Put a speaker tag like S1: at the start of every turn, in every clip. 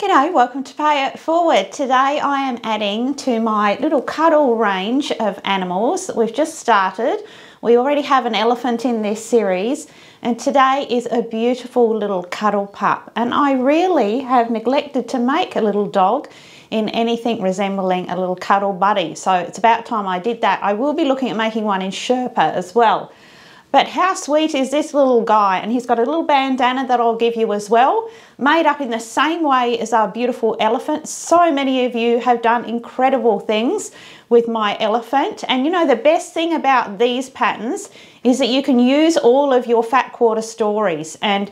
S1: G'day, welcome to Pay It Forward. Today I am adding to my little cuddle range of animals that we've just started. We already have an elephant in this series and today is a beautiful little cuddle pup and I really have neglected to make a little dog in anything resembling a little cuddle buddy. So it's about time I did that. I will be looking at making one in Sherpa as well. But how sweet is this little guy? And he's got a little bandana that I'll give you as well, made up in the same way as our beautiful elephant. So many of you have done incredible things with my elephant. And you know, the best thing about these patterns is that you can use all of your fat quarter stories and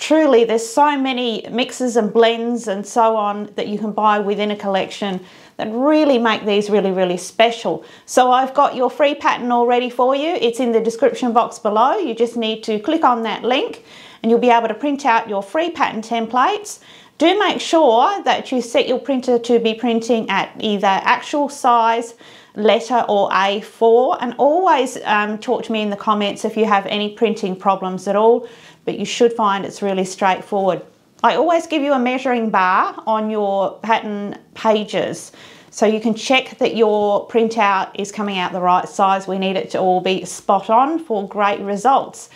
S1: truly there's so many mixes and blends and so on that you can buy within a collection that really make these really, really special. So I've got your free pattern all ready for you. It's in the description box below. You just need to click on that link and you'll be able to print out your free pattern templates. Do make sure that you set your printer to be printing at either actual size, letter or A4 and always um, talk to me in the comments if you have any printing problems at all but you should find it's really straightforward. I always give you a measuring bar on your pattern pages so you can check that your printout is coming out the right size. We need it to all be spot on for great results.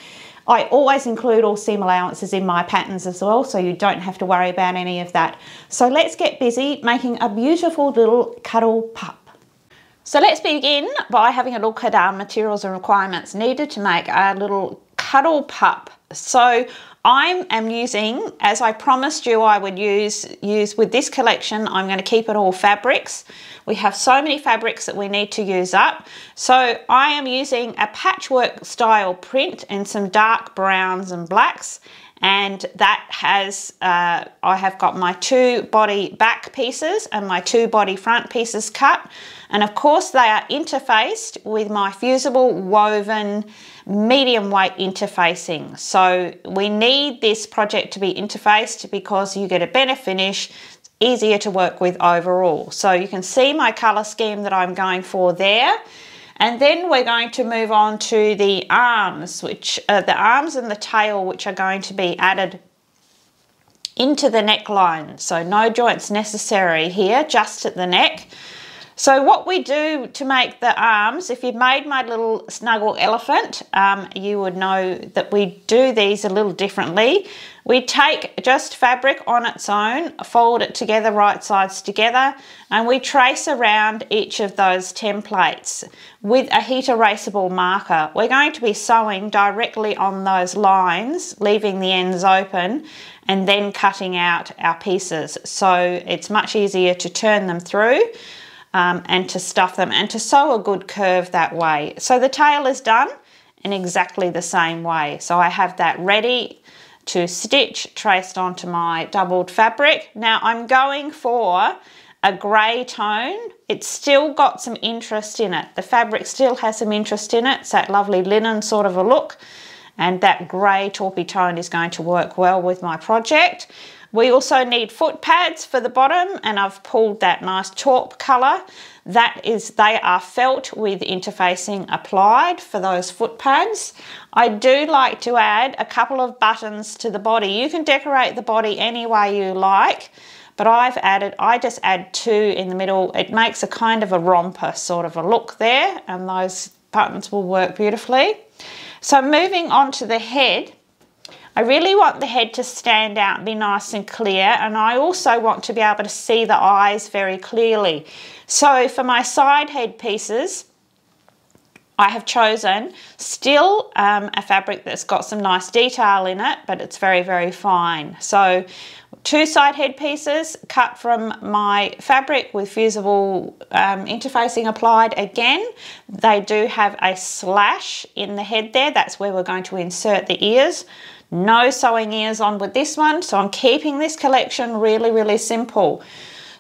S1: I always include all seam allowances in my patterns as well, so you don't have to worry about any of that. So let's get busy making a beautiful little cuddle pup. So let's begin by having a look at our materials and requirements needed to make a little cuddle pup. So I am using, as I promised you I would use, use with this collection, I'm going to keep it all fabrics. We have so many fabrics that we need to use up. So I am using a patchwork style print in some dark browns and blacks and that has, uh, I have got my two body back pieces and my two body front pieces cut. And of course they are interfaced with my fusible woven medium weight interfacing. So we need this project to be interfaced because you get a better finish, easier to work with overall. So you can see my color scheme that I'm going for there. And then we're going to move on to the arms, which are the arms and the tail, which are going to be added into the neckline. So no joints necessary here, just at the neck. So what we do to make the arms, if you've made my little snuggle elephant, um, you would know that we do these a little differently. We take just fabric on its own, fold it together right sides together, and we trace around each of those templates with a heat erasable marker. We're going to be sewing directly on those lines, leaving the ends open, and then cutting out our pieces. So it's much easier to turn them through um, and to stuff them and to sew a good curve that way. So the tail is done in exactly the same way. So I have that ready to stitch traced onto my doubled fabric. Now I'm going for a grey tone. It's still got some interest in it. The fabric still has some interest in it. It's that lovely linen sort of a look. And that grey taupey tone is going to work well with my project. We also need foot pads for the bottom and I've pulled that nice taupe colour. That is, they are felt with interfacing applied for those foot pads. I do like to add a couple of buttons to the body. You can decorate the body any way you like, but I've added, I just add two in the middle. It makes a kind of a romper sort of a look there and those buttons will work beautifully. So moving on to the head, I really want the head to stand out and be nice and clear and I also want to be able to see the eyes very clearly. So for my side head pieces, I have chosen still um, a fabric that's got some nice detail in it, but it's very, very fine. So two side head pieces cut from my fabric with fusible um, interfacing applied again. They do have a slash in the head there. That's where we're going to insert the ears. No sewing ears on with this one, so I'm keeping this collection really, really simple.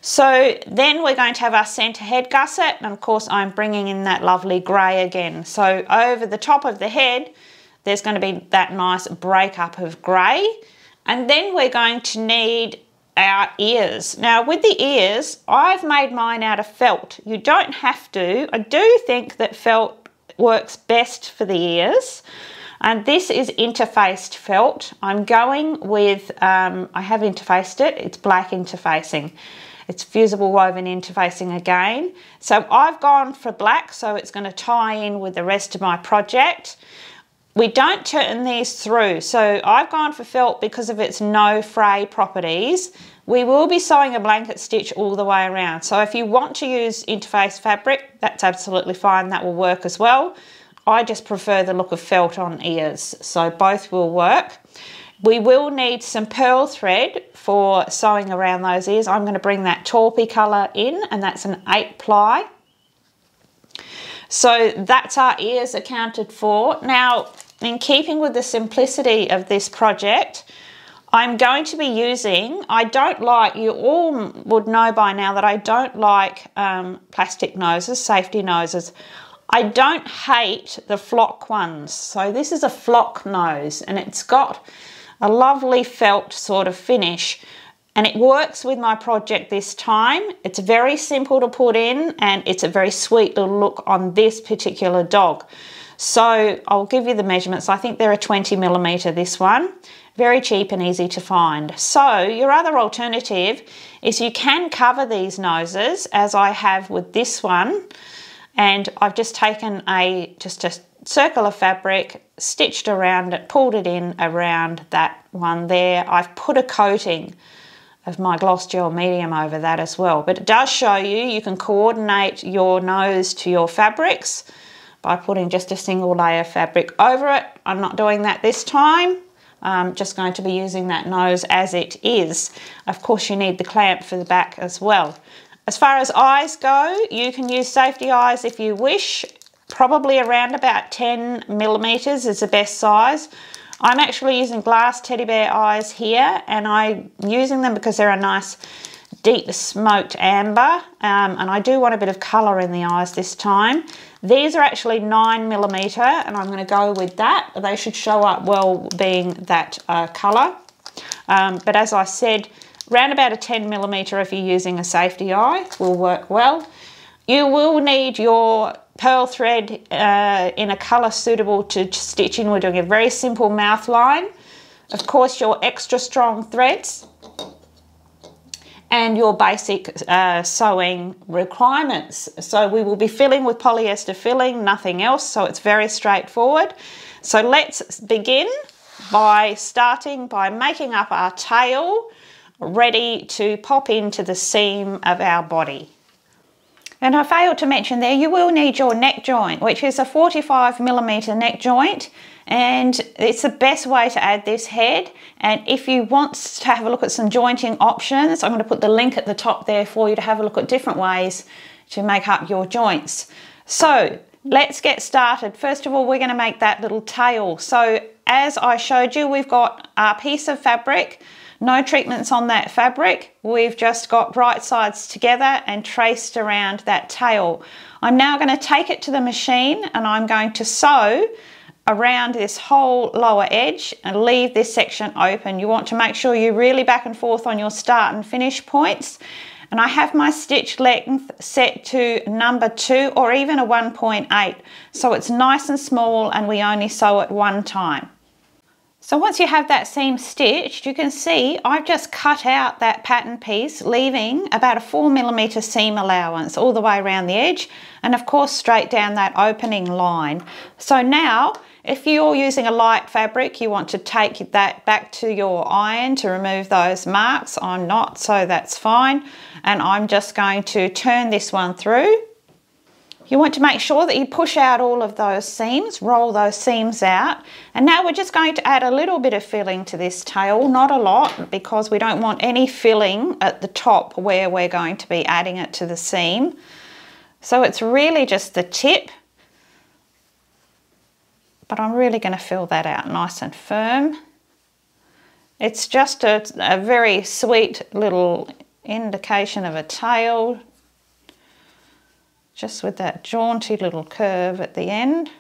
S1: So then we're going to have our center head gusset, and of course I'm bringing in that lovely gray again. So over the top of the head, there's going to be that nice breakup of gray. And then we're going to need our ears. Now with the ears, I've made mine out of felt. You don't have to. I do think that felt works best for the ears. And this is interfaced felt. I'm going with, um, I have interfaced it, it's black interfacing. It's fusible woven interfacing again. So I've gone for black, so it's going to tie in with the rest of my project. We don't turn these through, so I've gone for felt because of its no fray properties. We will be sewing a blanket stitch all the way around. So if you want to use interface fabric, that's absolutely fine, that will work as well. I just prefer the look of felt on ears, so both will work. We will need some Perle thread for sewing around those ears. I'm going to bring that taupey colour in and that's an 8 ply. So that's our ears accounted for. Now, in keeping with the simplicity of this project, I'm going to be using, I don't like, you all would know by now that I don't like um, plastic noses, safety noses. I don't hate the flock ones. So this is a flock nose and it's got a lovely felt sort of finish and it works with my project this time. It's very simple to put in and it's a very sweet little look on this particular dog. So I'll give you the measurements. I think they're a 20 millimeter this one. Very cheap and easy to find. So your other alternative is you can cover these noses as I have with this one. And I've just taken a just a circle of fabric, stitched around it, pulled it in around that one there. I've put a coating of my gloss gel medium over that as well. But it does show you, you can coordinate your nose to your fabrics by putting just a single layer of fabric over it. I'm not doing that this time. I'm just going to be using that nose as it is. Of course, you need the clamp for the back as well. As far as eyes go, you can use safety eyes if you wish. Probably around about 10 millimeters is the best size. I'm actually using glass teddy bear eyes here and I'm using them because they're a nice deep smoked amber um, and I do want a bit of colour in the eyes this time. These are actually 9 millimeter and I'm going to go with that. They should show up well being that uh, colour. Um, but as I said, around about a 10 millimeter if you're using a safety eye will work well. You will need your Perle thread uh, in a colour suitable to stitch in. We're doing a very simple mouth line. Of course, your extra strong threads and your basic uh, sewing requirements. So we will be filling with polyester filling, nothing else, so it's very straightforward. So let's begin by starting by making up our tail ready to pop into the seam of our body. And I failed to mention there, you will need your neck joint, which is a 45 millimeter neck joint. And it's the best way to add this head. And if you want to have a look at some jointing options, I'm going to put the link at the top there for you to have a look at different ways to make up your joints. So let's get started. First of all, we're going to make that little tail. So as I showed you, we've got a piece of fabric no treatments on that fabric. We've just got right sides together and traced around that tail. I'm now going to take it to the machine and I'm going to sew around this whole lower edge and leave this section open. You want to make sure you're really back and forth on your start and finish points. And I have my stitch length set to number two or even a 1.8. So it's nice and small and we only sew it one time. So once you have that seam stitched, you can see I've just cut out that pattern piece, leaving about a four millimeter seam allowance all the way around the edge, and of course straight down that opening line. So now, if you're using a light fabric, you want to take that back to your iron to remove those marks. I'm not, so that's fine. And I'm just going to turn this one through you want to make sure that you push out all of those seams, roll those seams out. And now we're just going to add a little bit of filling to this tail, not a lot, because we don't want any filling at the top where we're going to be adding it to the seam. So it's really just the tip, but I'm really going to fill that out nice and firm. It's just a, a very sweet little indication of a tail just with that jaunty little curve at the end.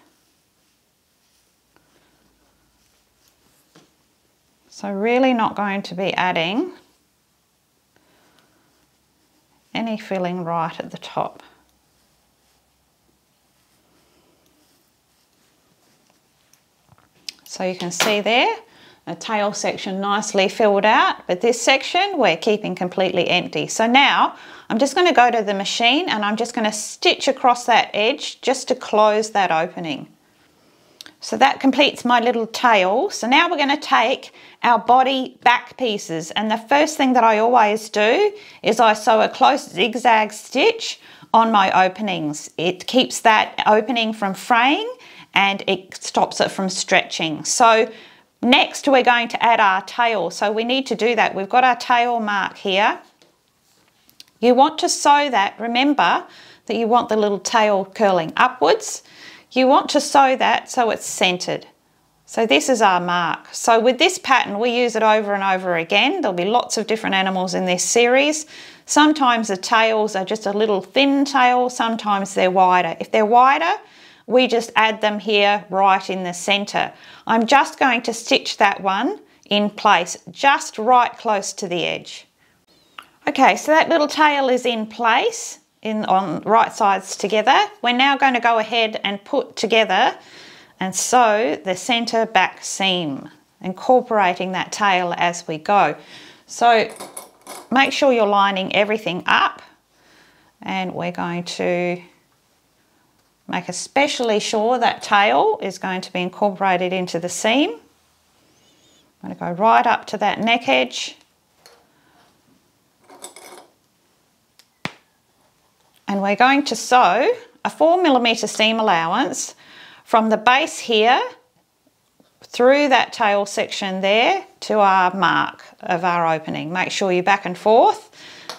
S1: So really not going to be adding any filling right at the top. So you can see there, a tail section nicely filled out, but this section we're keeping completely empty. So now I'm just going to go to the machine and I'm just going to stitch across that edge just to close that opening. So that completes my little tail. So now we're going to take our body back pieces and the first thing that I always do is I sew a close zigzag stitch on my openings. It keeps that opening from fraying and it stops it from stretching. So next we're going to add our tail. So we need to do that. We've got our tail mark here. You want to sew that, remember that you want the little tail curling upwards. You want to sew that so it's centered. So this is our mark. So with this pattern, we use it over and over again. There'll be lots of different animals in this series. Sometimes the tails are just a little thin tail, sometimes they're wider. If they're wider, we just add them here right in the center. I'm just going to stitch that one in place, just right close to the edge. Okay, so that little tail is in place in on right sides together. We're now going to go ahead and put together and sew the center back seam, incorporating that tail as we go. So make sure you're lining everything up and we're going to make especially sure that tail is going to be incorporated into the seam. I'm going to go right up to that neck edge and we're going to sew a 4 millimeter seam allowance from the base here through that tail section there to our mark of our opening. Make sure you back and forth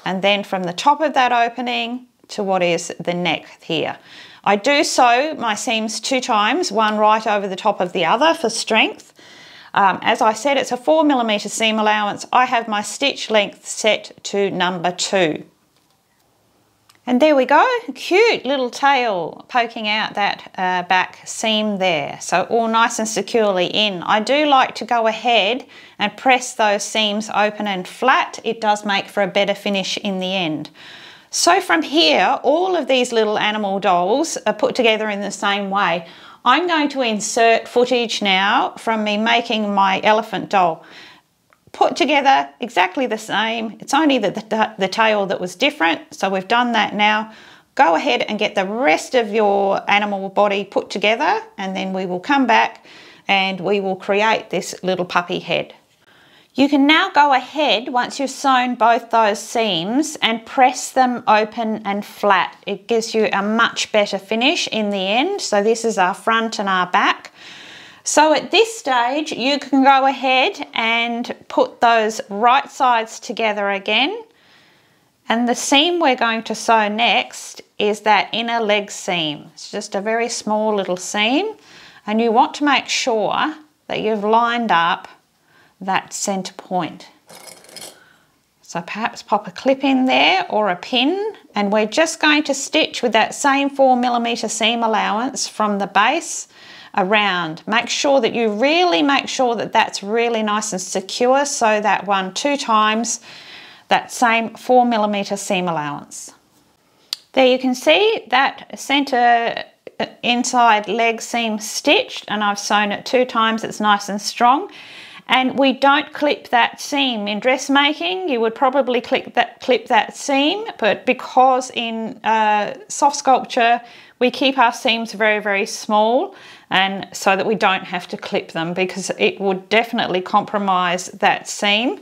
S1: and then from the top of that opening to what is the neck here. I do sew my seams two times, one right over the top of the other for strength. Um, as I said, it's a four millimeter seam allowance. I have my stitch length set to number two. And there we go, cute little tail poking out that uh, back seam there. So all nice and securely in. I do like to go ahead and press those seams open and flat. It does make for a better finish in the end. So from here, all of these little animal dolls are put together in the same way. I'm going to insert footage now from me making my elephant doll put together exactly the same. It's only the, the, the, tail that was different. So we've done that now. Go ahead and get the rest of your animal body put together and then we will come back and we will create this little puppy head. You can now go ahead once you've sewn both those seams and press them open and flat. It gives you a much better finish in the end. So this is our front and our back. So at this stage, you can go ahead and put those right sides together again. And the seam we're going to sew next is that inner leg seam. It's just a very small little seam. And you want to make sure that you've lined up that center point. So perhaps pop a clip in there or a pin and we're just going to stitch with that same four millimeter seam allowance from the base around. Make sure that you really make sure that that's really nice and secure. So that one two times that same four millimeter seam allowance. There you can see that center uh, inside leg seam stitched and I've sewn it two times. It's nice and strong. And we don't clip that seam. In dressmaking, you would probably clip that, clip that seam, but because in uh, soft sculpture, we keep our seams very, very small and so that we don't have to clip them because it would definitely compromise that seam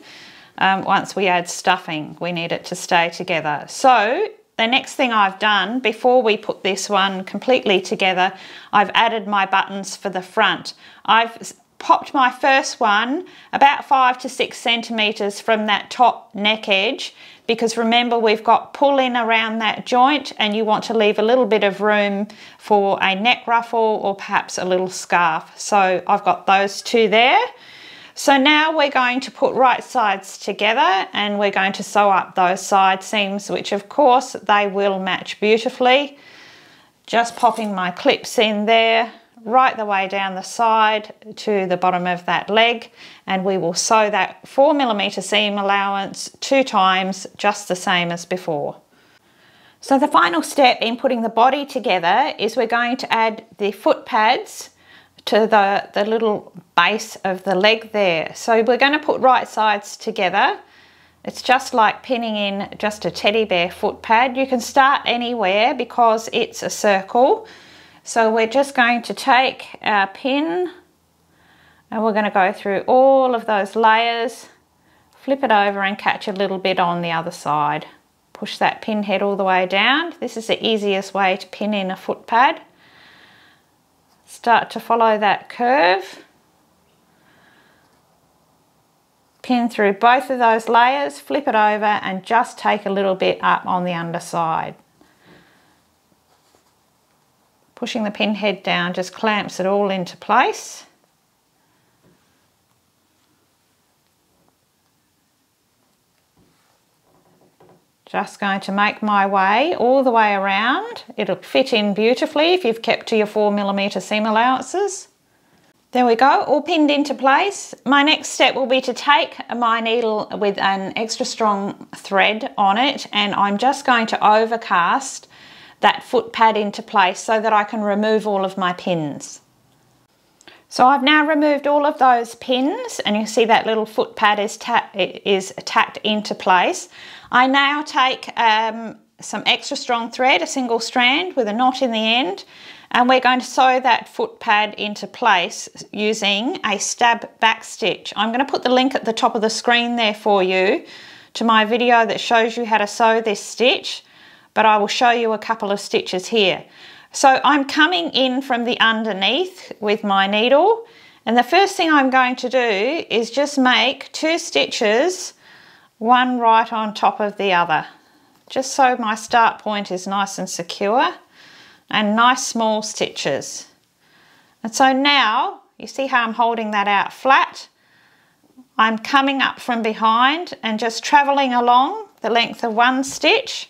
S1: um, once we add stuffing. We need it to stay together. So the next thing I've done before we put this one completely together, I've added my buttons for the front. I've popped my first one about five to six centimeters from that top neck edge because remember we've got pull in around that joint and you want to leave a little bit of room for a neck ruffle or perhaps a little scarf. So I've got those two there. So now we're going to put right sides together and we're going to sew up those side seams, which of course they will match beautifully. Just popping my clips in there right the way down the side to the bottom of that leg and we will sew that 4 millimeter seam allowance two times just the same as before. So the final step in putting the body together is we're going to add the foot pads to the, the little base of the leg there. So we're going to put right sides together. It's just like pinning in just a teddy bear foot pad. You can start anywhere because it's a circle. So we're just going to take our pin and we're going to go through all of those layers, flip it over and catch a little bit on the other side. Push that pin head all the way down. This is the easiest way to pin in a foot pad. Start to follow that curve. Pin through both of those layers, flip it over and just take a little bit up on the underside. Pushing the pin head down just clamps it all into place. Just going to make my way all the way around. It'll fit in beautifully if you've kept to your four millimeter seam allowances. There we go, all pinned into place. My next step will be to take my needle with an extra strong thread on it and I'm just going to overcast that foot pad into place so that I can remove all of my pins. So I've now removed all of those pins and you see that little foot pad is, is tacked into place. I now take um, some extra strong thread, a single strand with a knot in the end, and we're going to sew that foot pad into place using a stab back stitch. I'm going to put the link at the top of the screen there for you to my video that shows you how to sew this stitch, but I will show you a couple of stitches here. So I'm coming in from the underneath with my needle and the first thing I'm going to do is just make two stitches, one right on top of the other, just so my start point is nice and secure and nice small stitches. And so now, you see how I'm holding that out flat? I'm coming up from behind and just travelling along the length of one stitch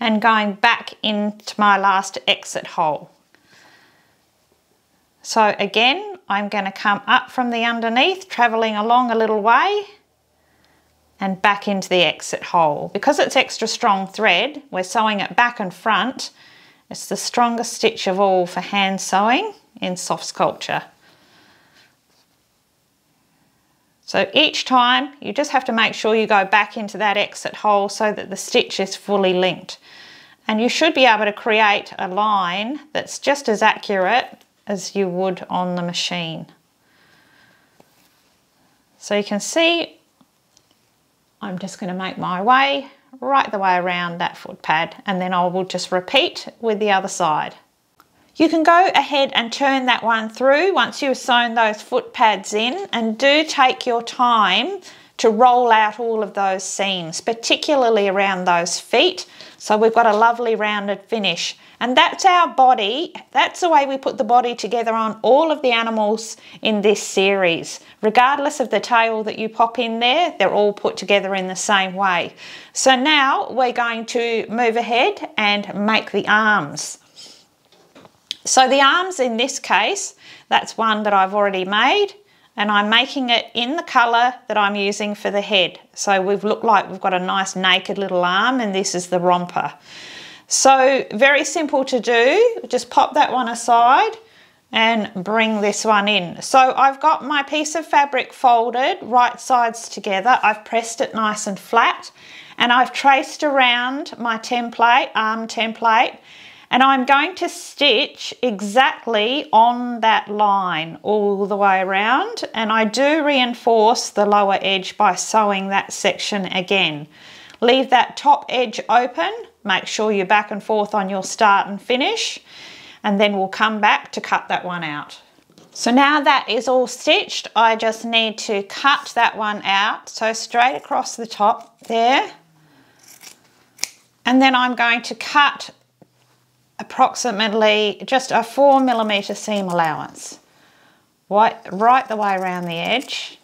S1: and going back into my last exit hole. So again, I'm going to come up from the underneath, travelling along a little way and back into the exit hole. Because it's extra strong thread, we're sewing it back and front. It's the strongest stitch of all for hand sewing in soft sculpture. So each time you just have to make sure you go back into that exit hole so that the stitch is fully linked. And you should be able to create a line that's just as accurate as you would on the machine. So you can see I'm just going to make my way right the way around that foot pad and then I will just repeat with the other side. You can go ahead and turn that one through once you've sewn those foot pads in and do take your time to roll out all of those seams, particularly around those feet. So we've got a lovely rounded finish. And that's our body. That's the way we put the body together on all of the animals in this series. Regardless of the tail that you pop in there, they're all put together in the same way. So now we're going to move ahead and make the arms. So the arms in this case, that's one that I've already made and I'm making it in the colour that I'm using for the head. So we've looked like we've got a nice naked little arm and this is the romper. So very simple to do, just pop that one aside and bring this one in. So I've got my piece of fabric folded right sides together. I've pressed it nice and flat and I've traced around my template, arm template and I'm going to stitch exactly on that line all the way around and I do reinforce the lower edge by sewing that section again. Leave that top edge open, make sure you're back and forth on your start and finish and then we'll come back to cut that one out. So now that is all stitched, I just need to cut that one out. So straight across the top there. And then I'm going to cut approximately just a four millimeter seam allowance. Right, right the way around the edge.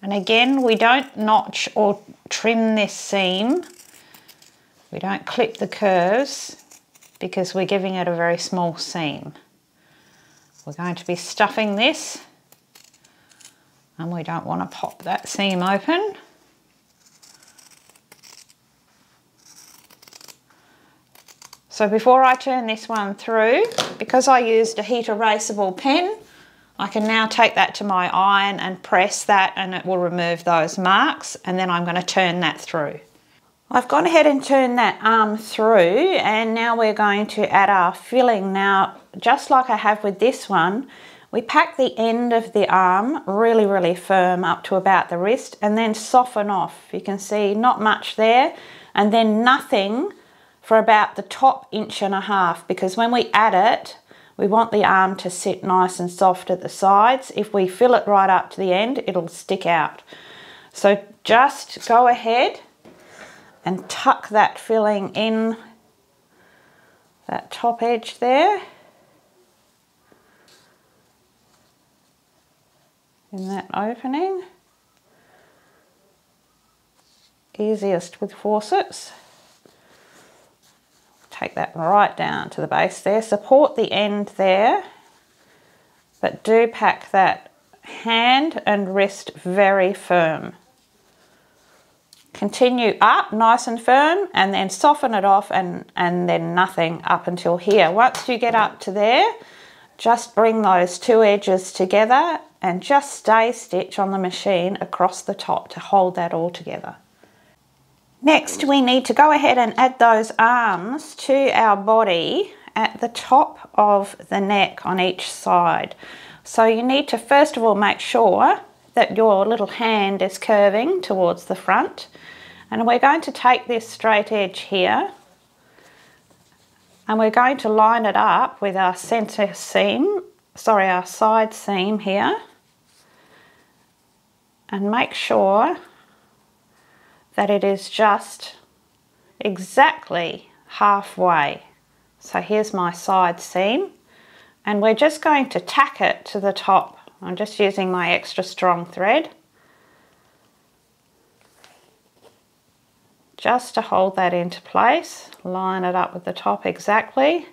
S1: And again, we don't notch or trim this seam. We don't clip the curves because we're giving it a very small seam. We're going to be stuffing this and we don't want to pop that seam open. So before I turn this one through, because I used a heat erasable pen, I can now take that to my iron and press that and it will remove those marks and then I'm going to turn that through. I've gone ahead and turned that arm through and now we're going to add our filling. Now just like I have with this one we pack the end of the arm really really firm up to about the wrist and then soften off. You can see not much there and then nothing for about the top inch and a half because when we add it we want the arm to sit nice and soft at the sides. If we fill it right up to the end, it'll stick out. So just go ahead and tuck that filling in that top edge there. In that opening. Easiest with forceps take that right down to the base there. Support the end there, but do pack that hand and wrist very firm. Continue up nice and firm and then soften it off and, and then nothing up until here. Once you get up to there, just bring those two edges together and just stay stitch on the machine across the top to hold that all together. Next, we need to go ahead and add those arms to our body at the top of the neck on each side. So you need to first of all make sure that your little hand is curving towards the front. And we're going to take this straight edge here and we're going to line it up with our center seam, sorry, our side seam here. And make sure that it is just exactly halfway. So here's my side seam and we're just going to tack it to the top. I'm just using my extra strong thread just to hold that into place. Line it up with the top exactly.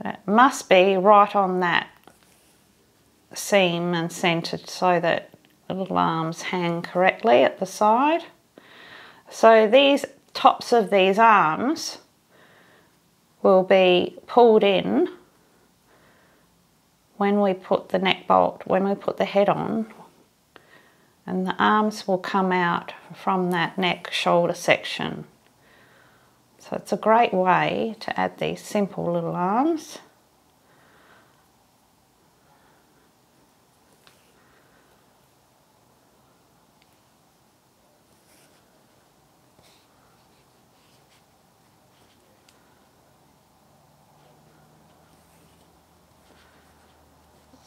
S1: And it must be right on that seam and centered so that little arms hang correctly at the side. So these tops of these arms will be pulled in when we put the neck bolt, when we put the head on, and the arms will come out from that neck shoulder section. So it's a great way to add these simple little arms.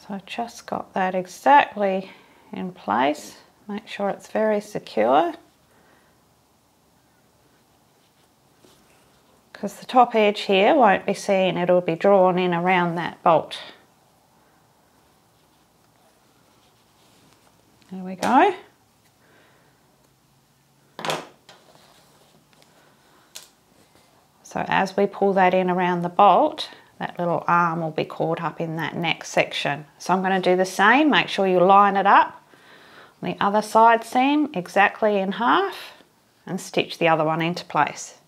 S1: So I just got that exactly in place. Make sure it's very secure. Because the top edge here won't be seen, it'll be drawn in around that bolt. There we go. So as we pull that in around the bolt, that little arm will be caught up in that neck section. So I'm going to do the same, make sure you line it up, On the other side seam exactly in half and stitch the other one into place.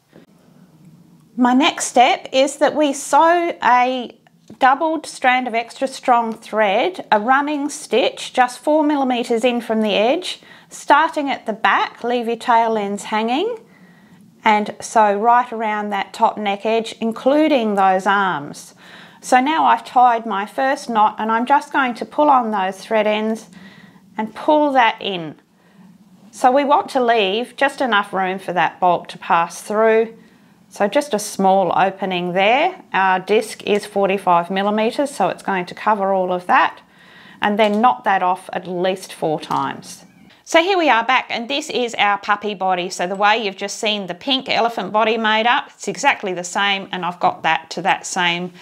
S1: My next step is that we sew a doubled strand of extra strong thread, a running stitch just four millimeters in from the edge, starting at the back, leave your tail ends hanging, and so right around that top neck edge, including those arms. So now I've tied my first knot and I'm just going to pull on those thread ends and pull that in. So we want to leave just enough room for that bolt to pass through. So just a small opening there. Our disc is 45 millimeters, so it's going to cover all of that. And then knot that off at least four times. So here we are back and this is our puppy body. So the way you've just seen the pink elephant body made up, it's exactly the same and I've got that to that same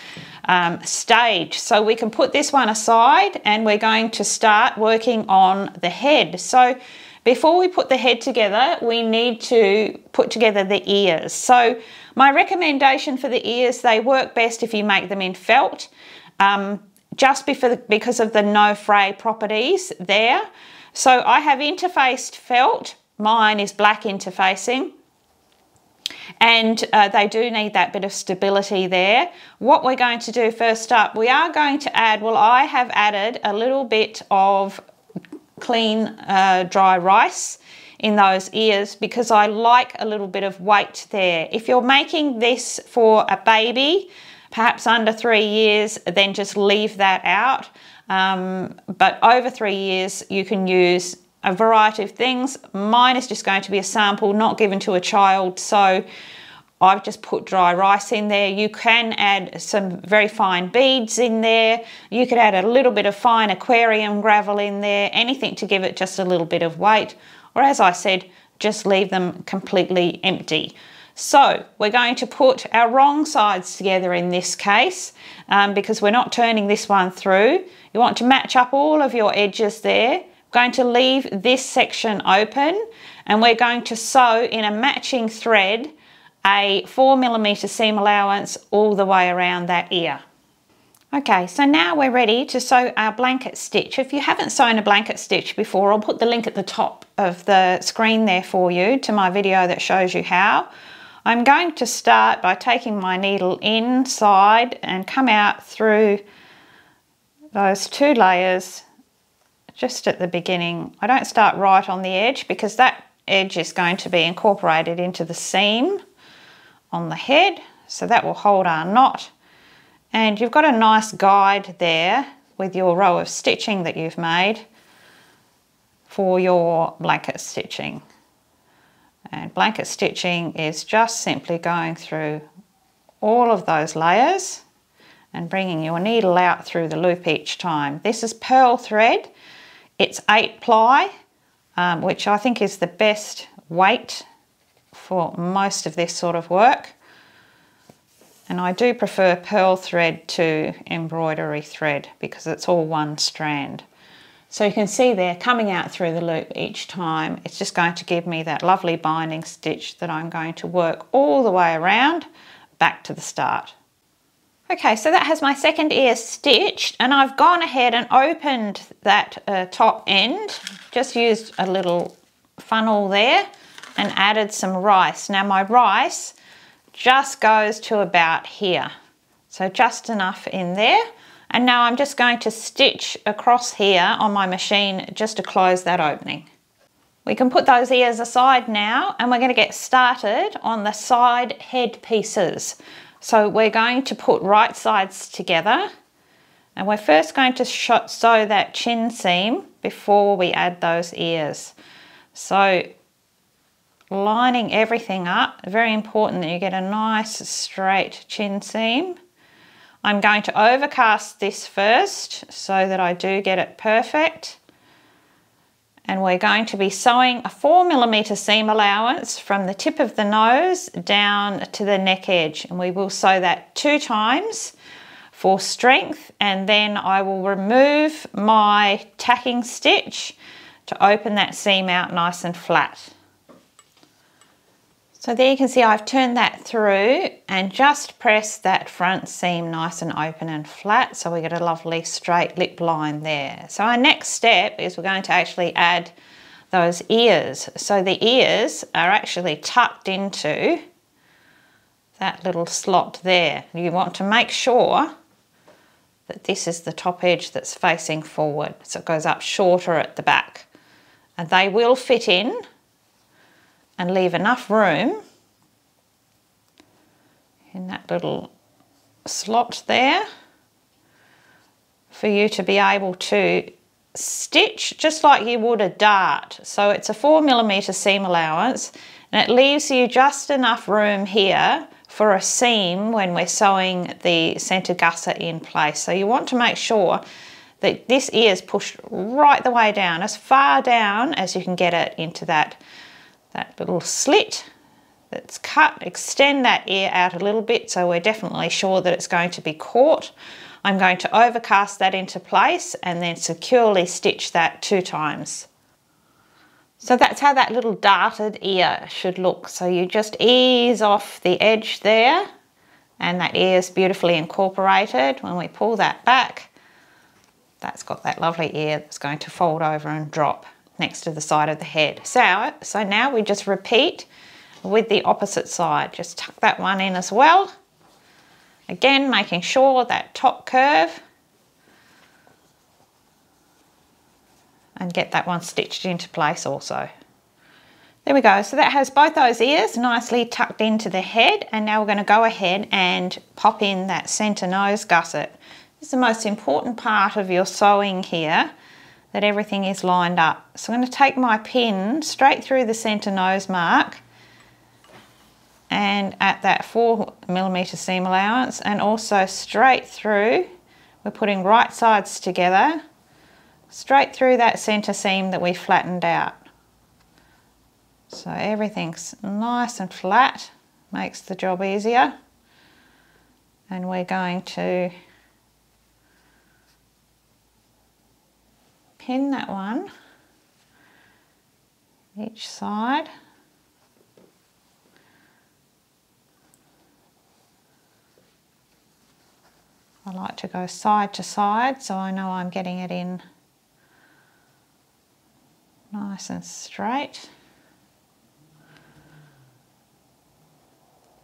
S1: um, stage. So we can put this one aside and we're going to start working on the head. So before we put the head together, we need to put together the ears. So my recommendation for the ears, they work best if you make them in felt, um, just because of the no fray properties there. So I have interfaced felt, mine is black interfacing. and uh, they do need that bit of stability there. What we're going to do first up, we are going to add, well I have added a little bit of clean uh, dry rice in those ears because I like a little bit of weight there. If you're making this for a baby, perhaps under three years, then just leave that out. Um, but over three years, you can use a variety of things. Mine is just going to be a sample, not given to a child. So I've just put dry rice in there. You can add some very fine beads in there. You could add a little bit of fine aquarium gravel in there, anything to give it just a little bit of weight. Or as I said, just leave them completely empty. So we're going to put our wrong sides together in this case um, because we're not turning this one through. You want to match up all of your edges there. I'm going to leave this section open and we're going to sew in a matching thread a 4 millimeter seam allowance all the way around that ear. Okay, so now we're ready to sew our blanket stitch. If you haven't sewn a blanket stitch before, I'll put the link at the top of the screen there for you to my video that shows you how. I'm going to start by taking my needle inside and come out through those two layers just at the beginning. I don't start right on the edge because that edge is going to be incorporated into the seam on the head so that will hold our knot and you've got a nice guide there with your row of stitching that you've made for your blanket stitching. And blanket stitching is just simply going through all of those layers and bringing your needle out through the loop each time. This is Perle thread. It's 8 ply, um, which I think is the best weight for most of this sort of work. And I do prefer Perle thread to embroidery thread because it's all one strand. So you can see there coming out through the loop each time, it's just going to give me that lovely binding stitch that I'm going to work all the way around back to the start. Okay, so that has my second ear stitched and I've gone ahead and opened that uh, top end, just used a little funnel there and added some rice. Now my rice just goes to about here. So just enough in there. And now I'm just going to stitch across here on my machine just to close that opening. We can put those ears aside now and we're going to get started on the side head pieces. So we're going to put right sides together and we're first going to sew that chin seam before we add those ears. So lining everything up. Very important that you get a nice straight chin seam. I'm going to overcast this first so that I do get it perfect. And we're going to be sewing a four millimeter seam allowance from the tip of the nose down to the neck edge. And we will sew that two times for strength. And then I will remove my tacking stitch to open that seam out nice and flat. So there you can see I've turned that through and just press that front seam nice and open and flat so we get a lovely straight lip line there. So our next step is we're going to actually add those ears. So the ears are actually tucked into that little slot there. You want to make sure that this is the top edge that's facing forward so it goes up shorter at the back. And they will fit in and leave enough room in that little slot there for you to be able to stitch just like you would a dart. So it's a four millimeter seam allowance and it leaves you just enough room here for a seam when we're sewing the centre gusset in place. So you want to make sure that this is pushed right the way down, as far down as you can get it into that that little slit that's cut, extend that ear out a little bit so we're definitely sure that it's going to be caught. I'm going to overcast that into place and then securely stitch that two times. So that's how that little darted ear should look. So you just ease off the edge there and that ear is beautifully incorporated. When we pull that back, that's got that lovely ear that's going to fold over and drop next to the side of the head. So, so now we just repeat with the opposite side. Just tuck that one in as well. Again, making sure that top curve and get that one stitched into place also. There we go, so that has both those ears nicely tucked into the head and now we're going to go ahead and pop in that centre nose gusset. This is the most important part of your sewing here, that everything is lined up. So I'm going to take my pin straight through the centre nose mark and at that four millimeter seam allowance and also straight through, we're putting right sides together, straight through that centre seam that we flattened out. So everything's nice and flat, makes the job easier. And we're going to pin that one each side. I like to go side to side so I know I'm getting it in nice and straight.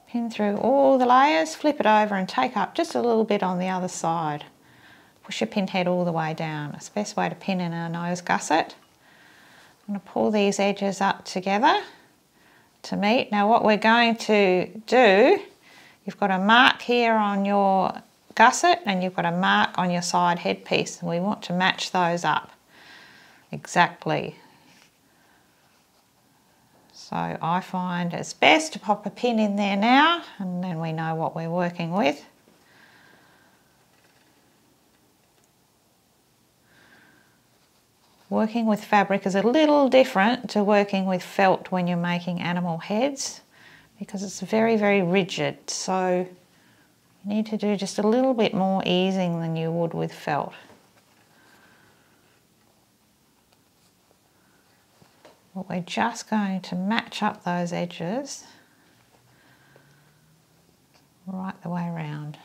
S1: Pin through all the layers, flip it over and take up just a little bit on the other side. Push your pin head all the way down. It's the best way to pin in a nose gusset. I'm going to pull these edges up together to meet. Now what we're going to do, you've got a mark here on your gusset and you've got a mark on your side headpiece and we want to match those up exactly. So I find it's best to pop a pin in there now and then we know what we're working with. Working with fabric is a little different to working with felt when you're making animal heads because it's very, very rigid. So you need to do just a little bit more easing than you would with felt. But we're just going to match up those edges right the way around.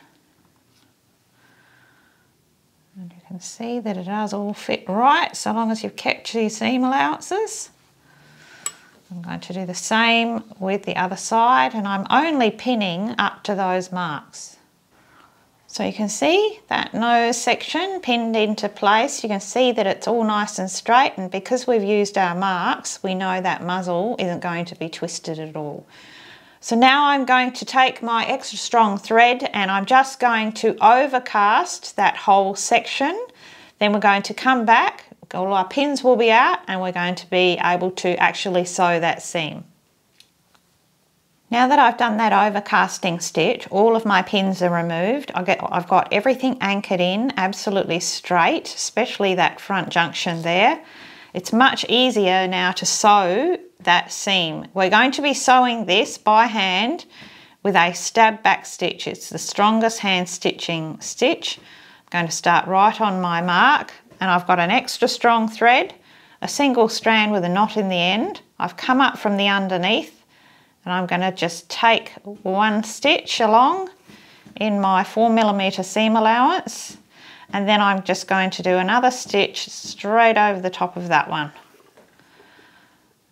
S1: And you can see that it does all fit right so long as you've kept your seam allowances. I'm going to do the same with the other side and I'm only pinning up to those marks. So you can see that nose section pinned into place. You can see that it's all nice and straight and because we've used our marks, we know that muzzle isn't going to be twisted at all. So now I'm going to take my extra strong thread and I'm just going to overcast that whole section. Then we're going to come back, all our pins will be out and we're going to be able to actually sew that seam. Now that I've done that overcasting stitch, all of my pins are removed. I get, I've got everything anchored in absolutely straight, especially that front junction there. It's much easier now to sew that seam. We're going to be sewing this by hand with a stab back stitch. It's the strongest hand stitching stitch. I'm going to start right on my mark and I've got an extra strong thread, a single strand with a knot in the end. I've come up from the underneath and I'm going to just take one stitch along in my four millimeter seam allowance and then I'm just going to do another stitch straight over the top of that one.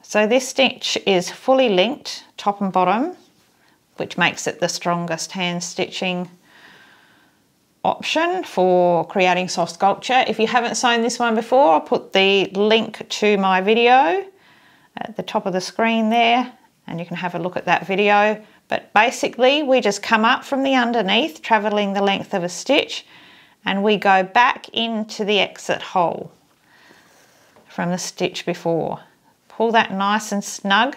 S1: So this stitch is fully linked top and bottom which makes it the strongest hand stitching option for creating soft sculpture. If you haven't sewn this one before I'll put the link to my video at the top of the screen there and you can have a look at that video. But basically we just come up from the underneath, traveling the length of a stitch, and we go back into the exit hole from the stitch before. Pull that nice and snug.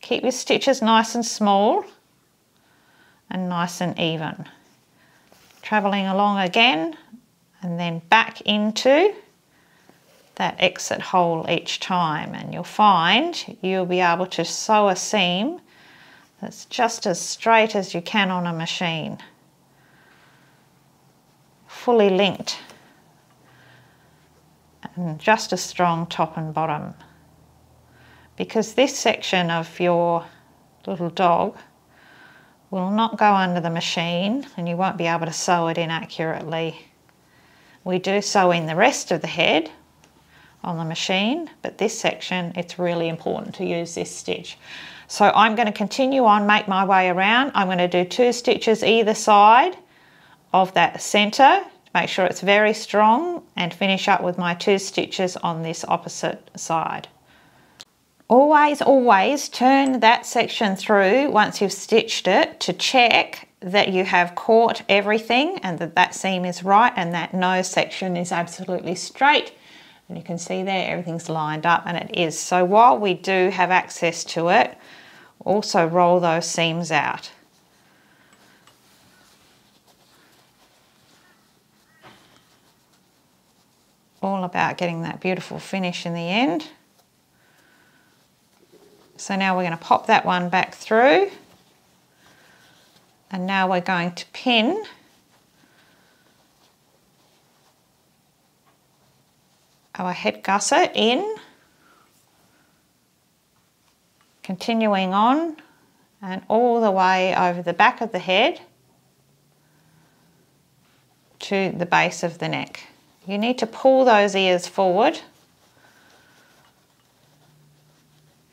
S1: Keep your stitches nice and small and nice and even. Traveling along again and then back into that exit hole each time and you'll find you'll be able to sew a seam that's just as straight as you can on a machine. Fully linked and just as strong top and bottom. Because this section of your little dog will not go under the machine and you won't be able to sew it in accurately. We do sew in the rest of the head on the machine, but this section, it's really important to use this stitch. So I'm going to continue on, make my way around. I'm going to do two stitches either side of that center make sure it's very strong and finish up with my two stitches on this opposite side. Always, always turn that section through once you've stitched it to check that you have caught everything and that that seam is right and that nose section is absolutely straight. And you can see there everything's lined up and it is. So while we do have access to it, also roll those seams out. All about getting that beautiful finish in the end. So now we're going to pop that one back through. And now we're going to pin our head gusset in, continuing on and all the way over the back of the head to the base of the neck. You need to pull those ears forward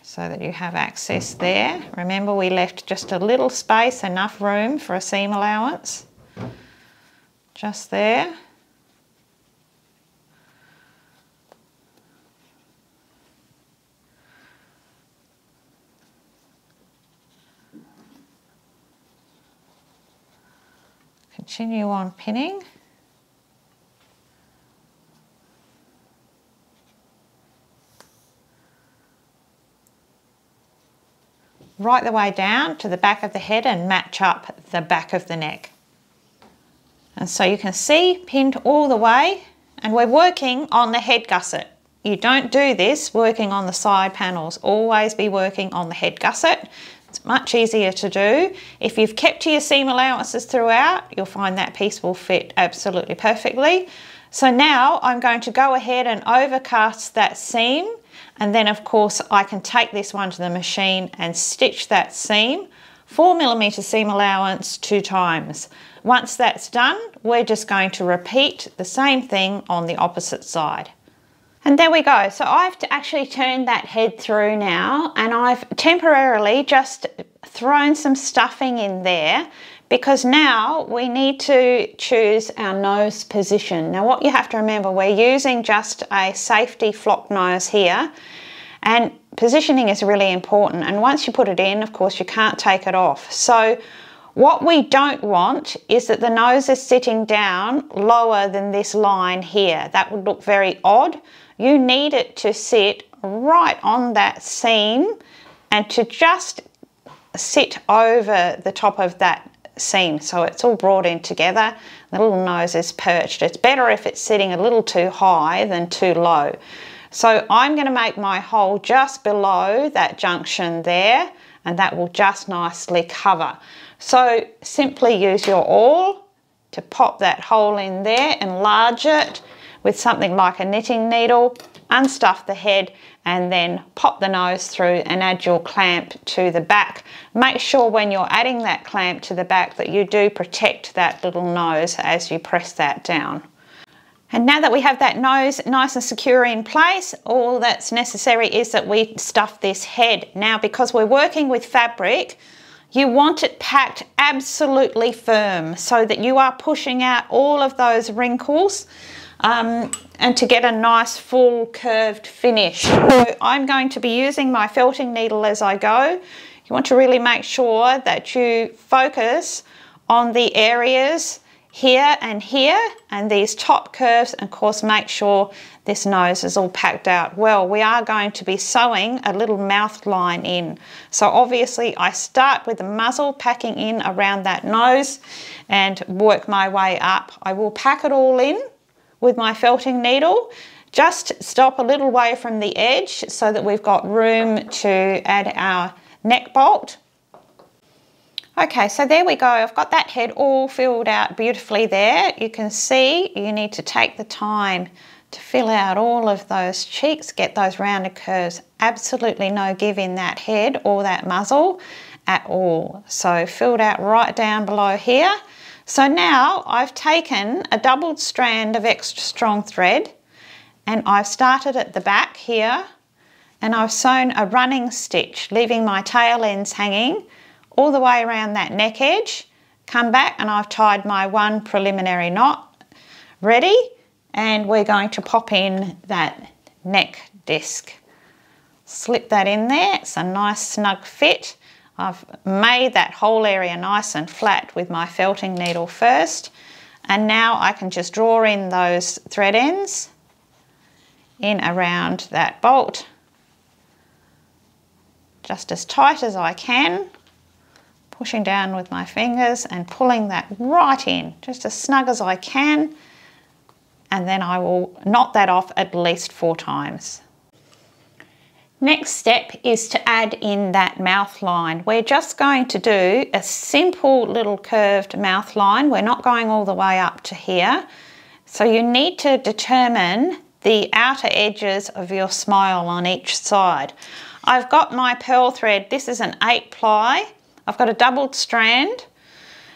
S1: so that you have access there. Remember we left just a little space, enough room for a seam allowance. Just there. Continue on pinning. Right the way down to the back of the head and match up the back of the neck. And so you can see pinned all the way and we're working on the head gusset. You don't do this working on the side panels. Always be working on the head gusset. It's much easier to do. If you've kept to your seam allowances throughout, you'll find that piece will fit absolutely perfectly. So now I'm going to go ahead and overcast that seam and then of course I can take this one to the machine and stitch that seam, four millimeter seam allowance two times. Once that's done, we're just going to repeat the same thing on the opposite side. And there we go. So I've actually turned that head through now and I've temporarily just thrown some stuffing in there because now we need to choose our nose position. Now what you have to remember, we're using just a safety flock nose here and positioning is really important and once you put it in, of course, you can't take it off. So what we don't want is that the nose is sitting down lower than this line here. That would look very odd. You need it to sit right on that seam and to just sit over the top of that seam. So it's all brought in together. The little nose is perched. It's better if it's sitting a little too high than too low. So I'm going to make my hole just below that junction there and that will just nicely cover. So simply use your awl to pop that hole in there enlarge it with something like a knitting needle unstuff the head and then pop the nose through and add your clamp to the back. Make sure when you're adding that clamp to the back that you do protect that little nose as you press that down. And now that we have that nose nice and secure in place, all that's necessary is that we stuff this head. Now, because we're working with fabric, you want it packed absolutely firm so that you are pushing out all of those wrinkles um, and to get a nice full curved finish. So I'm going to be using my felting needle as I go. You want to really make sure that you focus on the areas here and here and these top curves. And of course make sure this nose is all packed out well. We are going to be sewing a little mouth line in. So obviously I start with the muzzle packing in around that nose and work my way up. I will pack it all in with my felting needle. Just stop a little way from the edge so that we've got room to add our neck bolt. Okay, so there we go. I've got that head all filled out beautifully there. You can see you need to take the time to fill out all of those cheeks, get those rounded curves. Absolutely no give in that head or that muzzle at all. So filled out right down below here. So now I've taken a doubled strand of extra strong thread and I've started at the back here and I've sewn a running stitch, leaving my tail ends hanging all the way around that neck edge. Come back and I've tied my one preliminary knot ready and we're going to pop in that neck disc. Slip that in there, it's a nice snug fit. I've made that whole area nice and flat with my felting needle first and now I can just draw in those thread ends in around that bolt just as tight as I can pushing down with my fingers and pulling that right in just as snug as I can and then I will knot that off at least four times. Next step is to add in that mouth line. We're just going to do a simple little curved mouth line. We're not going all the way up to here. So you need to determine the outer edges of your smile on each side. I've got my Perle thread, this is an eight ply. I've got a doubled strand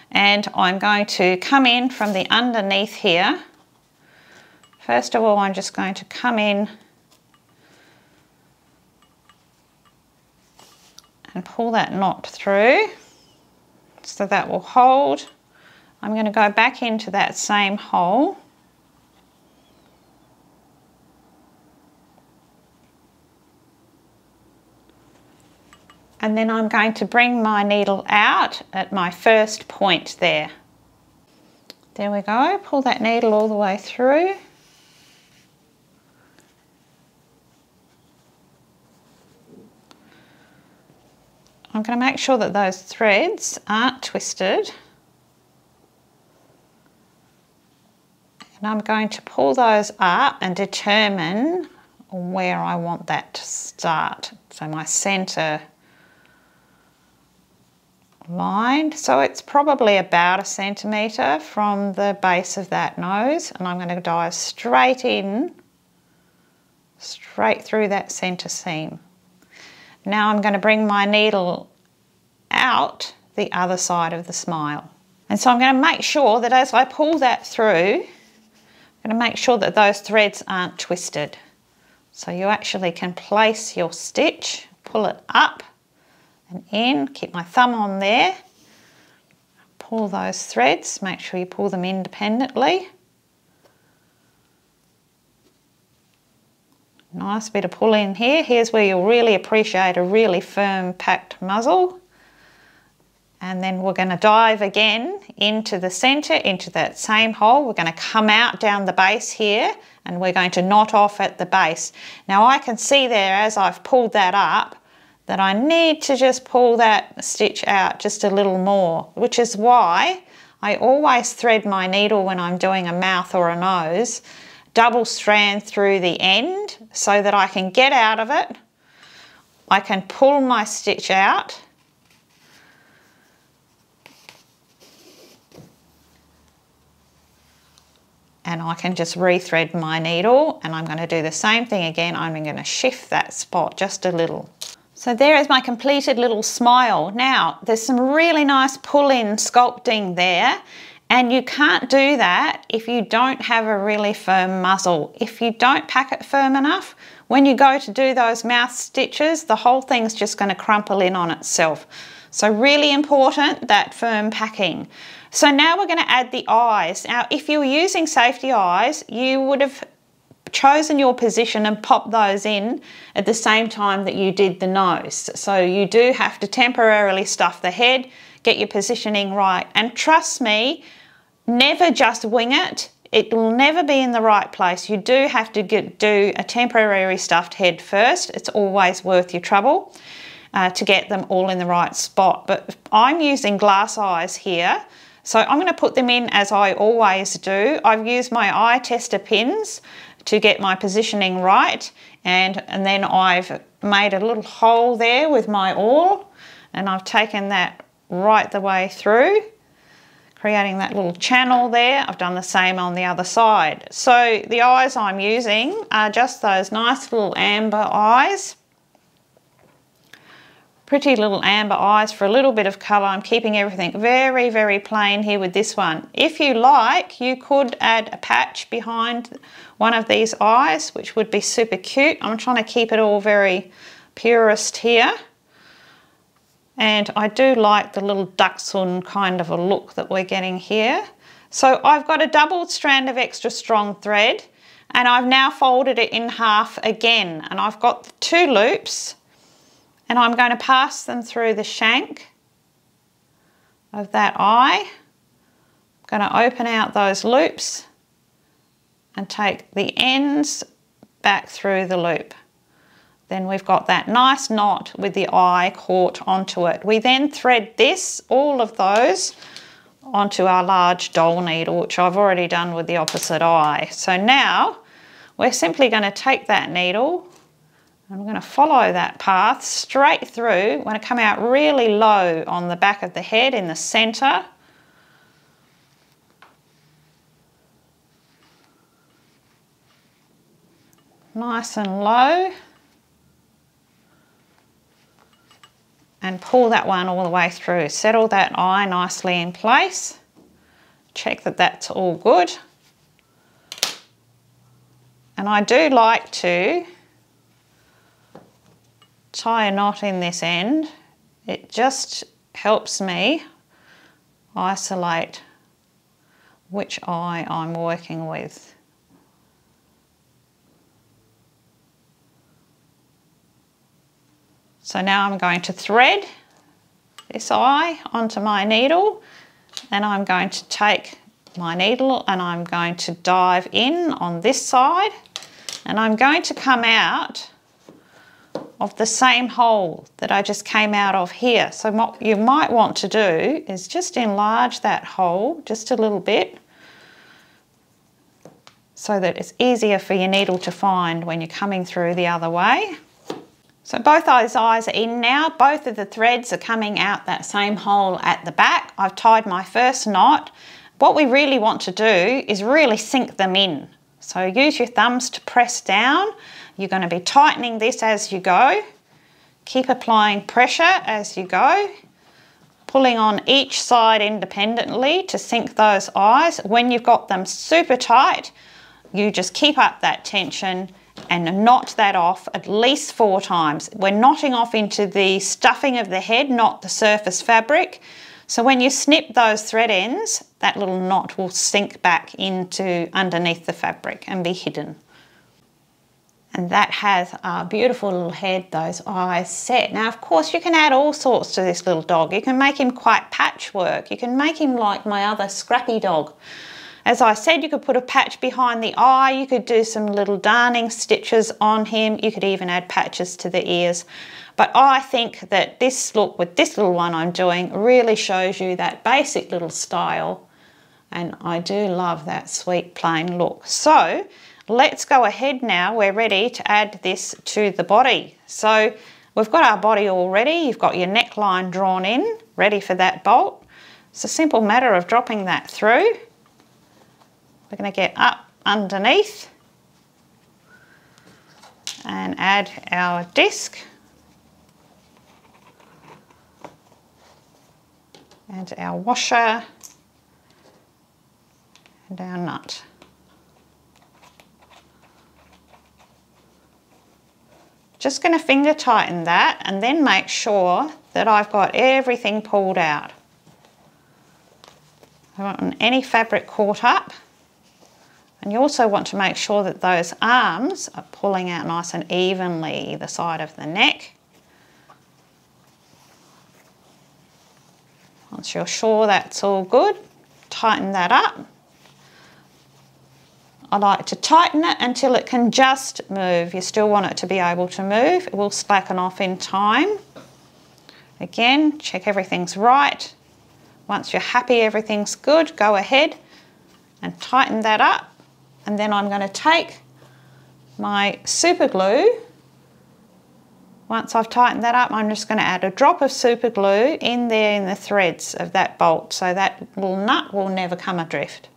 S1: and I'm going to come in from the underneath here. First of all, I'm just going to come in and pull that knot through so that will hold. I'm going to go back into that same hole and then I'm going to bring my needle out at my first point there. There we go, pull that needle all the way through. I'm going to make sure that those threads aren't twisted. And I'm going to pull those up and determine where I want that to start. So my centre line. So it's probably about a centimetre from the base of that nose and I'm going to dive straight in, straight through that centre seam. Now I'm going to bring my needle out the other side of the smile. And so I'm going to make sure that as I pull that through, I'm going to make sure that those threads aren't twisted. So you actually can place your stitch, pull it up and in, keep my thumb on there, pull those threads, make sure you pull them independently. Nice bit of pull in here. Here's where you'll really appreciate a really firm packed muzzle. And then we're going to dive again into the centre, into that same hole. We're going to come out down the base here and we're going to knot off at the base. Now I can see there as I've pulled that up that I need to just pull that stitch out just a little more, which is why I always thread my needle when I'm doing a mouth or a nose, double strand through the end so that I can get out of it. I can pull my stitch out and I can just rethread my needle and I'm going to do the same thing again. I'm going to shift that spot just a little. So there is my completed little smile. Now, there's some really nice pull-in sculpting there, and you can't do that if you don't have a really firm muzzle. If you don't pack it firm enough, when you go to do those mouth stitches, the whole thing's just gonna crumple in on itself. So really important, that firm packing. So now we're gonna add the eyes. Now, if you were using safety eyes, you would have chosen your position and popped those in at the same time that you did the nose. So you do have to temporarily stuff the head, get your positioning right. And trust me, never just wing it. It will never be in the right place. You do have to get, do a temporary stuffed head first. It's always worth your trouble uh, to get them all in the right spot. But I'm using glass eyes here. So I'm going to put them in as I always do. I've used my eye tester pins to get my positioning right and, and then I've made a little hole there with my awl and I've taken that right the way through creating that little channel there. I've done the same on the other side. So the eyes I'm using are just those nice little amber eyes pretty little amber eyes for a little bit of colour. I'm keeping everything very, very plain here with this one. If you like, you could add a patch behind one of these eyes, which would be super cute. I'm trying to keep it all very purist here. And I do like the little dachshund kind of a look that we're getting here. So I've got a double strand of extra strong thread and I've now folded it in half again and I've got two loops and I'm going to pass them through the shank of that eye. I'm going to open out those loops and take the ends back through the loop. Then we've got that nice knot with the eye caught onto it. We then thread this, all of those, onto our large doll needle, which I've already done with the opposite eye. So now we're simply going to take that needle and we're going to follow that path straight through. We're going to come out really low on the back of the head in the centre. Nice and low. And pull that one all the way through. Settle that eye nicely in place. Check that that's all good. And I do like to tie a knot in this end. It just helps me isolate which eye I'm working with. So now I'm going to thread this eye onto my needle and I'm going to take my needle and I'm going to dive in on this side and I'm going to come out of the same hole that I just came out of here. So what you might want to do is just enlarge that hole just a little bit so that it's easier for your needle to find when you're coming through the other way. So both eyes are in now. Both of the threads are coming out that same hole at the back. I've tied my first knot. What we really want to do is really sink them in. So use your thumbs to press down. You're going to be tightening this as you go. Keep applying pressure as you go. Pulling on each side independently to sink those eyes. When you've got them super tight, you just keep up that tension and knot that off at least four times. We're knotting off into the stuffing of the head, not the surface fabric. So when you snip those thread ends, that little knot will sink back into underneath the fabric and be hidden. And that has a beautiful little head, those eyes set. Now, of course, you can add all sorts to this little dog. You can make him quite patchwork. You can make him like my other scrappy dog. As I said, you could put a patch behind the eye, you could do some little darning stitches on him, you could even add patches to the ears. But I think that this look with this little one I'm doing really shows you that basic little style. And I do love that sweet plain look. So let's go ahead now. We're ready to add this to the body. So we've got our body all ready. You've got your neckline drawn in, ready for that bolt. It's a simple matter of dropping that through. We're going to get up underneath and add our disc and our washer and our nut. Just going to finger tighten that and then make sure that I've got everything pulled out. I don't want any fabric caught up. And you also want to make sure that those arms are pulling out nice and evenly either side of the neck. Once you're sure that's all good, tighten that up. I like to tighten it until it can just move. You still want it to be able to move. It will slacken off in time. Again, check everything's right. Once you're happy everything's good, go ahead and tighten that up and then I'm going to take my super glue once I've tightened that up I'm just going to add a drop of super glue in there in the threads of that bolt so that little nut will never come adrift.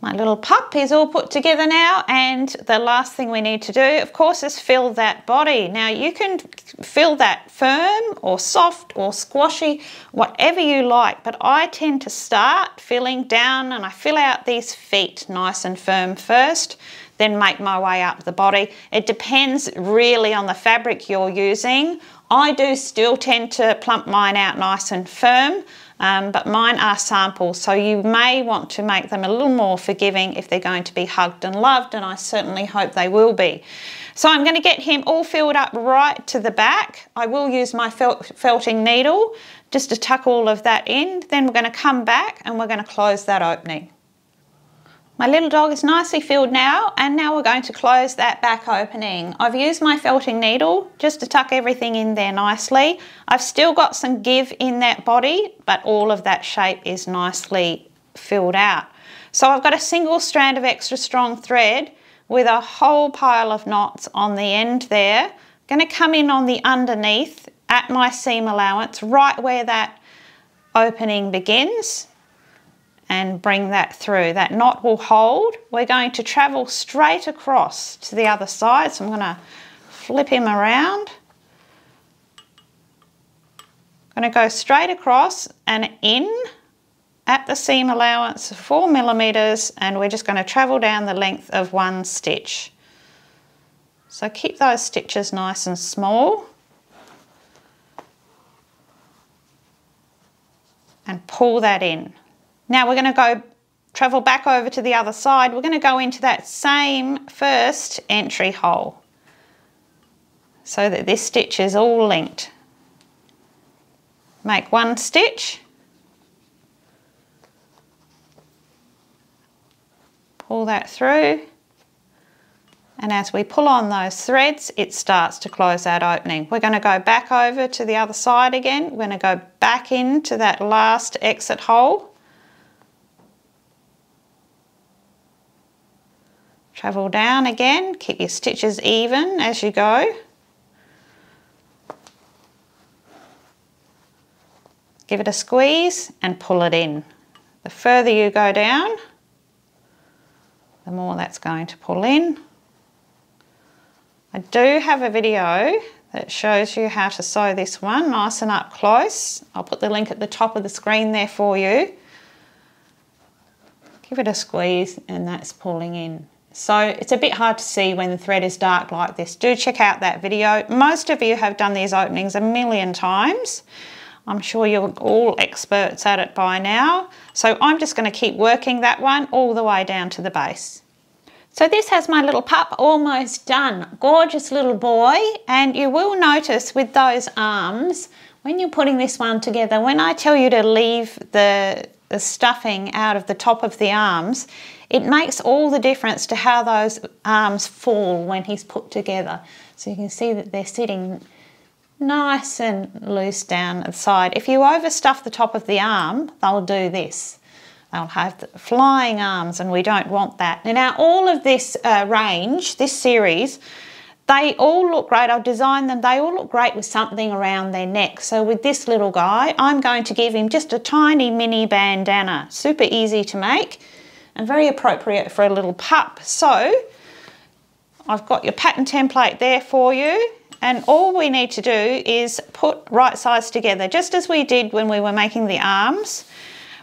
S1: My little pup is all put together now and the last thing we need to do of course is fill that body. Now you can fill that firm or soft or squashy, whatever you like, but I tend to start filling down and I fill out these feet nice and firm first, then make my way up the body. It depends really on the fabric you're using. I do still tend to plump mine out nice and firm um, but mine are samples, so you may want to make them a little more forgiving if they're going to be hugged and loved, and I certainly hope they will be. So I'm going to get him all filled up right to the back. I will use my felting needle just to tuck all of that in. Then we're going to come back and we're going to close that opening. My little dog is nicely filled now and now we're going to close that back opening. I've used my felting needle just to tuck everything in there nicely. I've still got some give in that body but all of that shape is nicely filled out. So I've got a single strand of extra strong thread with a whole pile of knots on the end there. I'm going to come in on the underneath at my seam allowance right where that opening begins and bring that through. That knot will hold. We're going to travel straight across to the other side. So I'm going to flip him around. I'm going to go straight across and in at the seam allowance of four millimeters and we're just going to travel down the length of one stitch. So keep those stitches nice and small. And pull that in. Now we're going to go travel back over to the other side. We're going to go into that same first entry hole so that this stitch is all linked. Make one stitch, pull that through, and as we pull on those threads, it starts to close that opening. We're going to go back over to the other side again. We're going to go back into that last exit hole Travel down again, keep your stitches even as you go. Give it a squeeze and pull it in. The further you go down, the more that's going to pull in. I do have a video that shows you how to sew this one nice and up close. I'll put the link at the top of the screen there for you. Give it a squeeze and that's pulling in. So it's a bit hard to see when the thread is dark like this. Do check out that video. Most of you have done these openings a million times. I'm sure you're all experts at it by now. So I'm just going to keep working that one all the way down to the base. So this has my little pup almost done. Gorgeous little boy. And you will notice with those arms, when you're putting this one together, when I tell you to leave the, the stuffing out of the top of the arms, it makes all the difference to how those arms fall when he's put together. So you can see that they're sitting nice and loose down the side. If you overstuff the top of the arm, they'll do this. They'll have flying arms and we don't want that. Now all of this uh, range, this series, they all look great. I've designed them. They all look great with something around their neck. So with this little guy, I'm going to give him just a tiny mini bandana. Super easy to make and very appropriate for a little pup. So I've got your pattern template there for you and all we need to do is put right sides together just as we did when we were making the arms.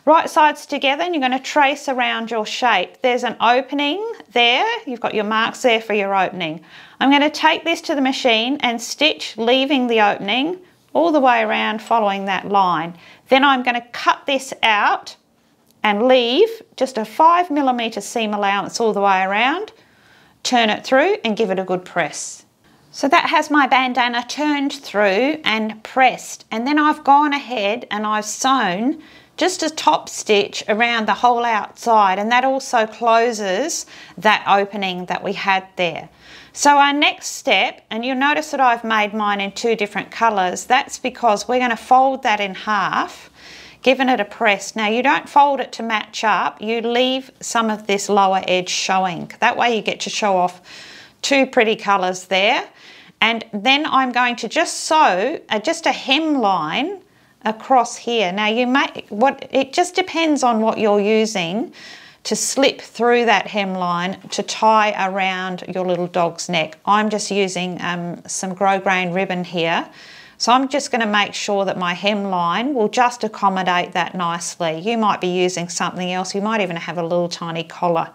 S1: Right sides together and you're going to trace around your shape. There's an opening there. You've got your marks there for your opening. I'm going to take this to the machine and stitch leaving the opening all the way around following that line. Then I'm going to cut this out and leave just a five millimeter seam allowance all the way around, turn it through and give it a good press. So that has my bandana turned through and pressed and then I've gone ahead and I've sewn just a top stitch around the whole outside and that also closes that opening that we had there. So our next step, and you'll notice that I've made mine in two different colours, that's because we're going to fold that in half given it a press. Now you don't fold it to match up, you leave some of this lower edge showing. That way you get to show off two pretty colours there. And then I'm going to just sew just a hem line across here. Now you may, what it just depends on what you're using to slip through that hemline to tie around your little dog's neck. I'm just using um, some grosgrain ribbon here. So I'm just going to make sure that my hemline will just accommodate that nicely. You might be using something else. You might even have a little tiny collar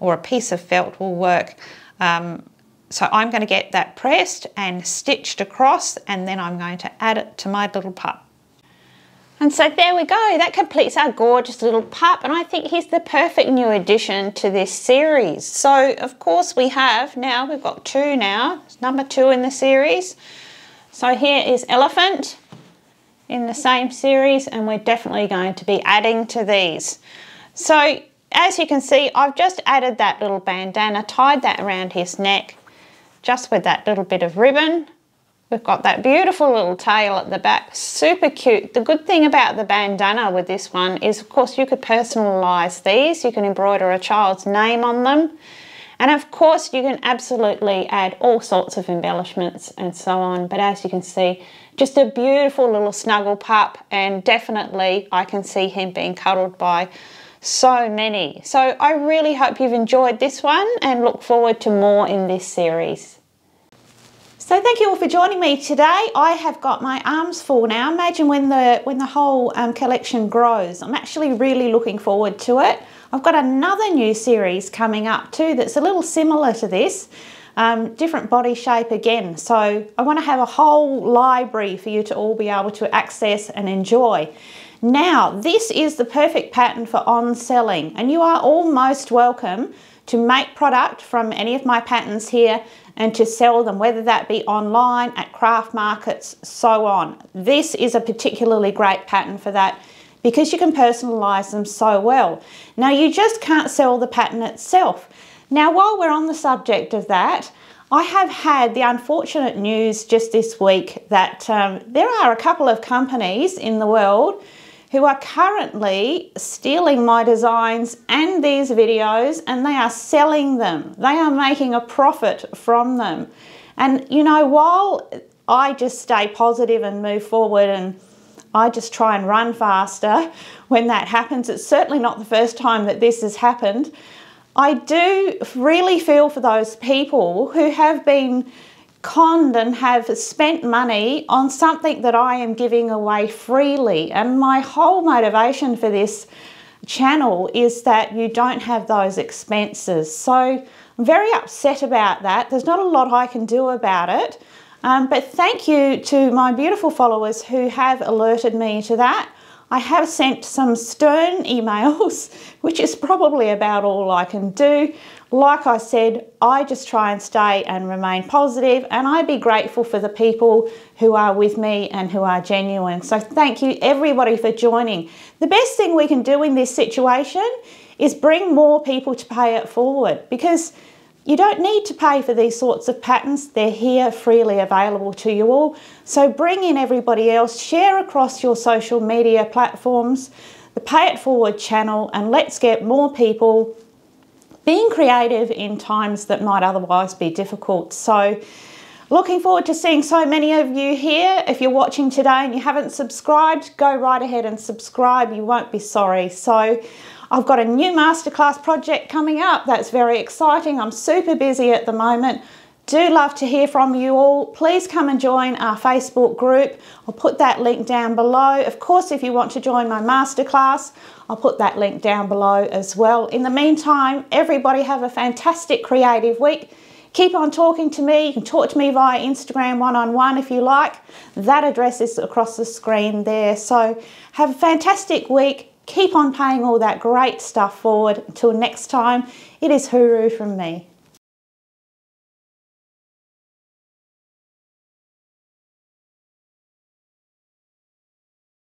S1: or a piece of felt will work. Um, so I'm going to get that pressed and stitched across and then I'm going to add it to my little pup. And so there we go, that completes our gorgeous little pup and I think he's the perfect new addition to this series. So of course we have now, we've got two now, number two in the series. So here is Elephant in the same series and we're definitely going to be adding to these. So as you can see, I've just added that little bandana, tied that around his neck just with that little bit of ribbon. We've got that beautiful little tail at the back, super cute. The good thing about the bandana with this one is of course you could personalise these. You can embroider a child's name on them. And of course you can absolutely add all sorts of embellishments and so on. But as you can see, just a beautiful little snuggle pup and definitely I can see him being cuddled by so many. So I really hope you've enjoyed this one and look forward to more in this series. So thank you all for joining me today. I have got my arms full now. Imagine when the when the whole um, collection grows. I'm actually really looking forward to it. I've got another new series coming up too that's a little similar to this. Um, different body shape again. So I want to have a whole library for you to all be able to access and enjoy. Now, this is the perfect pattern for on selling and you are all most welcome to make product from any of my patterns here and to sell them, whether that be online, at craft markets, so on. This is a particularly great pattern for that because you can personalize them so well. Now, you just can't sell the pattern itself. Now, while we're on the subject of that, I have had the unfortunate news just this week that um, there are a couple of companies in the world who are currently stealing my designs and these videos and they are selling them. They are making a profit from them. And you know, while I just stay positive and move forward and I just try and run faster when that happens, it's certainly not the first time that this has happened. I do really feel for those people who have been conned and have spent money on something that I am giving away freely. And my whole motivation for this channel is that you don't have those expenses. So I'm very upset about that. There's not a lot I can do about it. Um, but thank you to my beautiful followers who have alerted me to that. I have sent some stern emails, which is probably about all I can do. Like I said, I just try and stay and remain positive and I'd be grateful for the people who are with me and who are genuine. So thank you everybody for joining. The best thing we can do in this situation is bring more people to pay it forward because you don't need to pay for these sorts of patterns. They're here freely available to you all. So bring in everybody else, share across your social media platforms, the Pay It Forward channel, and let's get more people being creative in times that might otherwise be difficult. So looking forward to seeing so many of you here. If you're watching today and you haven't subscribed, go right ahead and subscribe. You won't be sorry. So I've got a new masterclass project coming up. That's very exciting. I'm super busy at the moment. Do love to hear from you all. Please come and join our Facebook group. I'll put that link down below. Of course, if you want to join my masterclass, I'll put that link down below as well. In the meantime, everybody have a fantastic creative week. Keep on talking to me. You can talk to me via Instagram one-on-one -on -one if you like. That address is across the screen there. So have a fantastic week. Keep on paying all that great stuff forward. Until next time, it is Huru from me.